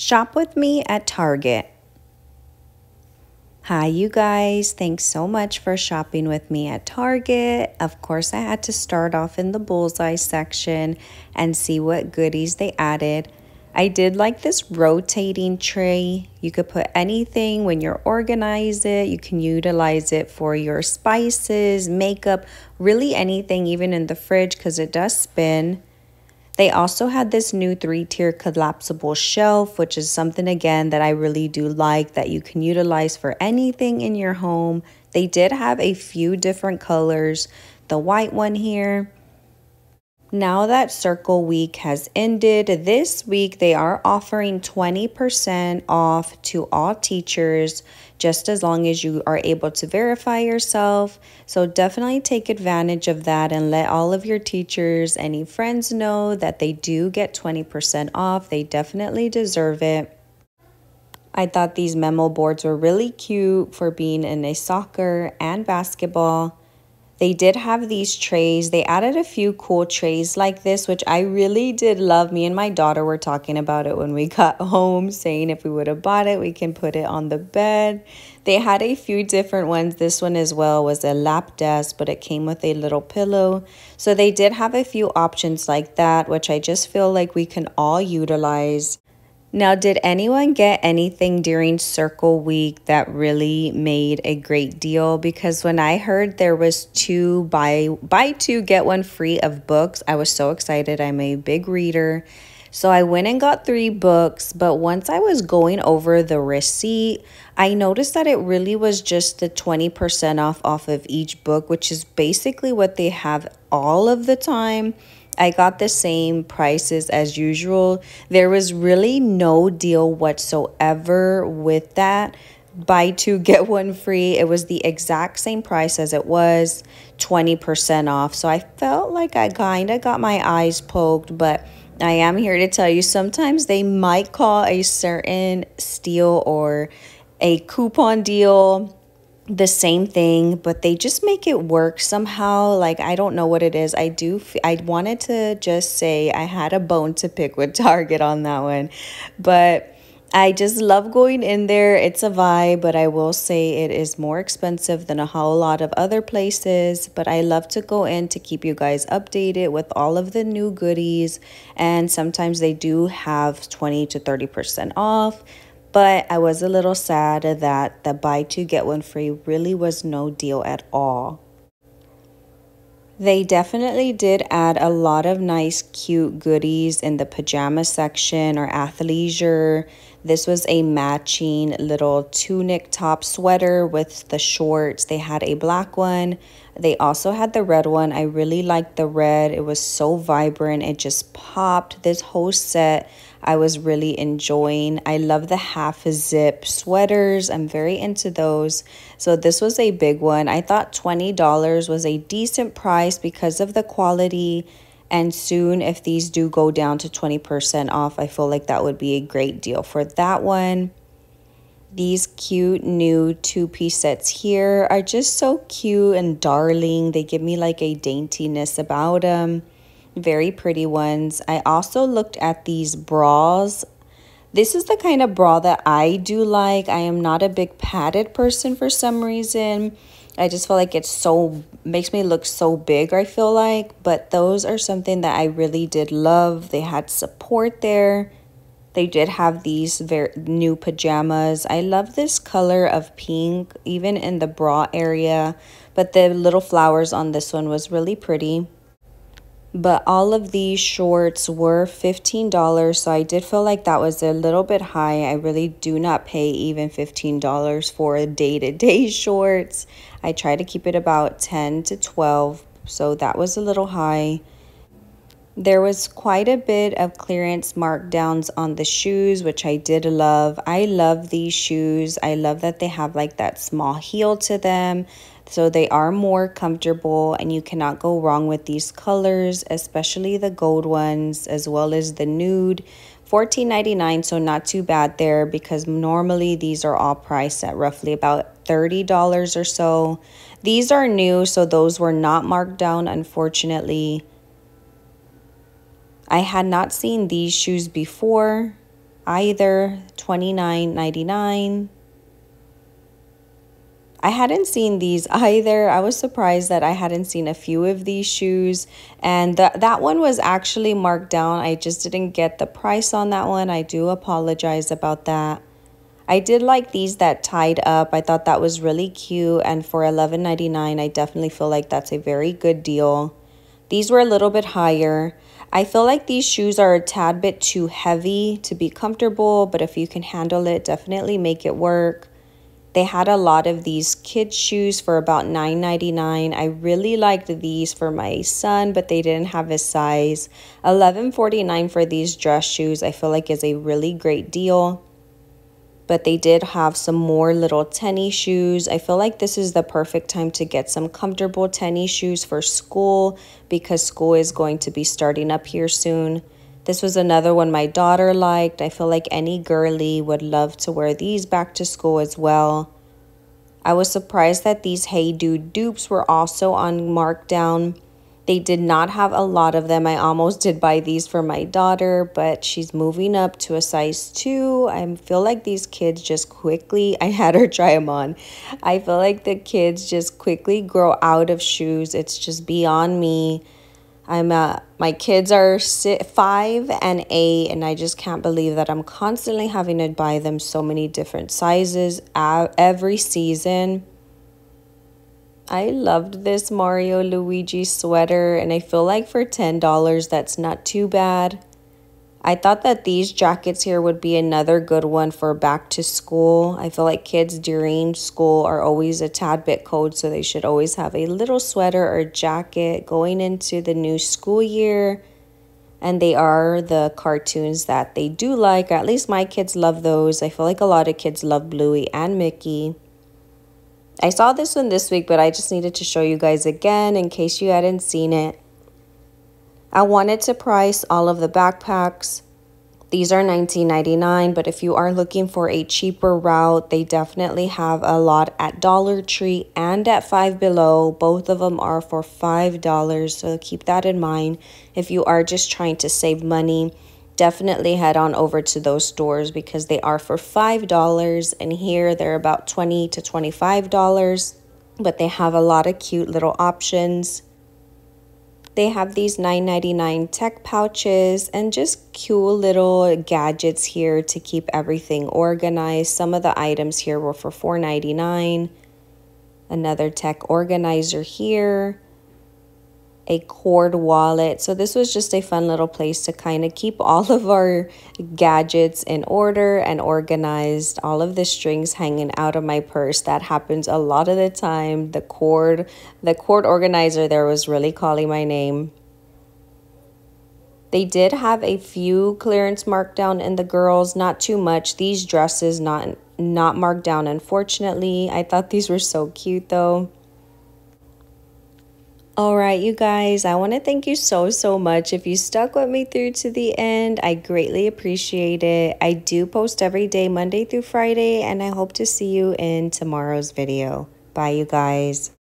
Shop with me at Target. Hi, you guys. Thanks so much for shopping with me at Target. Of course, I had to start off in the bullseye section and see what goodies they added. I did like this rotating tray. You could put anything when you organize it. You can utilize it for your spices, makeup, really anything, even in the fridge because it does spin. They also had this new three-tier collapsible shelf, which is something, again, that I really do like that you can utilize for anything in your home. They did have a few different colors. The white one here, now that Circle Week has ended, this week they are offering 20% off to all teachers just as long as you are able to verify yourself. So definitely take advantage of that and let all of your teachers, any friends know that they do get 20% off. They definitely deserve it. I thought these memo boards were really cute for being in a soccer and basketball. They did have these trays. They added a few cool trays like this, which I really did love. Me and my daughter were talking about it when we got home, saying if we would have bought it, we can put it on the bed. They had a few different ones. This one as well was a lap desk, but it came with a little pillow. So they did have a few options like that, which I just feel like we can all utilize. Now, did anyone get anything during Circle Week that really made a great deal? Because when I heard there was two buy buy two get one free of books, I was so excited. I'm a big reader. So I went and got three books, but once I was going over the receipt, I noticed that it really was just the 20% off off of each book, which is basically what they have all of the time. I got the same prices as usual. There was really no deal whatsoever with that. Buy two, get one free. It was the exact same price as it was, 20% off. So I felt like I kind of got my eyes poked, but I am here to tell you sometimes they might call a certain steal or a coupon deal the same thing but they just make it work somehow. Like i don't know what it is. I do i wanted to just say i had a bone to pick with target on that one but i just love going in there. It's a vibe but i will say it is more expensive than a whole lot of other places. But i love to go in to keep you guys updated with all of the new goodies. And sometimes they do have 20 to 30 percent off but I was a little sad that the buy two get one free really was no deal at all. They definitely did add a lot of nice, cute goodies in the pajama section or athleisure. This was a matching little tunic top sweater with the shorts. They had a black one. They also had the red one. I really liked the red. It was so vibrant. It just popped. This whole set I was really enjoying. I love the half zip sweaters. I'm very into those. So this was a big one. I thought $20 was a decent price because of the quality. And soon, if these do go down to 20% off, I feel like that would be a great deal for that one. These cute new two-piece sets here are just so cute and darling. They give me like a daintiness about them very pretty ones. I also looked at these bras. This is the kind of bra that I do like. I am not a big padded person for some reason. I just feel like it's so, makes me look so big, I feel like. But those are something that I really did love. They had support there. They did have these very new pajamas. I love this color of pink, even in the bra area. But the little flowers on this one was really pretty but all of these shorts were $15 so i did feel like that was a little bit high i really do not pay even $15 for a day-to-day shorts i try to keep it about 10 to 12 so that was a little high there was quite a bit of clearance markdowns on the shoes, which I did love. I love these shoes. I love that they have like that small heel to them. So they are more comfortable and you cannot go wrong with these colors, especially the gold ones as well as the nude. $14.99, so not too bad there because normally these are all priced at roughly about $30 or so. These are new, so those were not marked down, unfortunately. I had not seen these shoes before. either, $29.99. I hadn't seen these either. I was surprised that I hadn't seen a few of these shoes. And th that one was actually marked down. I just didn't get the price on that one. I do apologize about that. I did like these that tied up. I thought that was really cute. And for $11.99, I definitely feel like that's a very good deal. These were a little bit higher. I feel like these shoes are a tad bit too heavy to be comfortable, but if you can handle it, definitely make it work. They had a lot of these kids shoes for about $9.99. I really liked these for my son, but they didn't have his size. $11.49 for these dress shoes I feel like is a really great deal but they did have some more little tennis shoes. I feel like this is the perfect time to get some comfortable tennis shoes for school because school is going to be starting up here soon. This was another one my daughter liked. I feel like any girly would love to wear these back to school as well. I was surprised that these Hey Dude dupes were also on markdown. They did not have a lot of them. I almost did buy these for my daughter, but she's moving up to a size 2. I feel like these kids just quickly, I had her try them on. I feel like the kids just quickly grow out of shoes. It's just beyond me. I'm uh, my kids are five and eight, and I just can't believe that I'm constantly having to buy them so many different sizes every season. I loved this Mario Luigi sweater and I feel like for $10 that's not too bad. I thought that these jackets here would be another good one for back to school. I feel like kids during school are always a tad bit cold, so they should always have a little sweater or jacket going into the new school year. And they are the cartoons that they do like, or at least my kids love those. I feel like a lot of kids love Bluey and Mickey. I saw this one this week, but I just needed to show you guys again in case you hadn't seen it. I wanted to price all of the backpacks. These are $19.99, but if you are looking for a cheaper route, they definitely have a lot at Dollar Tree and at Five Below. Both of them are for $5, so keep that in mind if you are just trying to save money definitely head on over to those stores because they are for $5 and here they're about 20 to $25 but they have a lot of cute little options they have these $9.99 tech pouches and just cute little gadgets here to keep everything organized. Some of the items here were for $4.99 another tech organizer here a cord wallet. So this was just a fun little place to kind of keep all of our gadgets in order and organized. All of the strings hanging out of my purse. That happens a lot of the time. The cord, the cord organizer there was really calling my name. They did have a few clearance markdown in the girls, not too much. These dresses not not marked down unfortunately. I thought these were so cute though. All right, you guys, I want to thank you so, so much. If you stuck with me through to the end, I greatly appreciate it. I do post every day, Monday through Friday, and I hope to see you in tomorrow's video. Bye, you guys.